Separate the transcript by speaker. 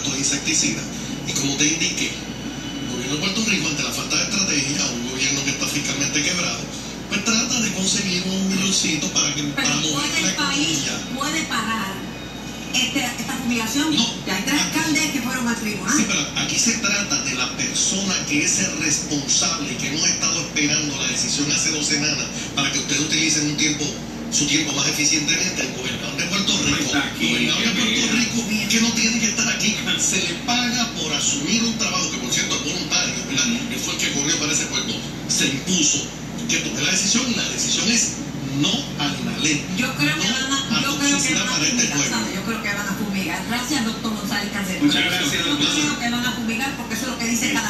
Speaker 1: estos insecticidas. Y como te indiqué, el gobierno de Puerto Rico, ante la falta de estrategia, un gobierno que está fiscalmente quebrado, pues trata de conseguir un milloncito para, que, para mover
Speaker 2: puede
Speaker 1: la
Speaker 2: el país,
Speaker 1: economía.
Speaker 2: puede parar este, esta fumigación.
Speaker 1: No.
Speaker 2: Ya hay tres alcaldes que fueron al tribunal.
Speaker 1: Sí, pero aquí se trata de la persona que es el responsable y que no ha estado esperando la decisión hace dos semanas para que ustedes utilicen un tiempo, su tiempo más eficientemente. El gobernador de Puerto Rico,
Speaker 3: está aquí,
Speaker 1: gobernador de
Speaker 3: que
Speaker 1: Puerto
Speaker 3: vea.
Speaker 1: Rico, que no tiene que estar aquí, se le paga por asumir un trabajo que por cierto es voluntario, ¿verdad? Él fue el que corrió para ese puerto, se impuso que tome la decisión y la decisión es no.
Speaker 2: Yo creo que van a,
Speaker 1: a
Speaker 2: yo creo que van a
Speaker 1: este.
Speaker 2: Yo creo que van a fumigar. Gracias, doctor González Cancel.
Speaker 3: Muchas gracias,
Speaker 2: Yo creo que van a fumigar porque eso es lo que dice cada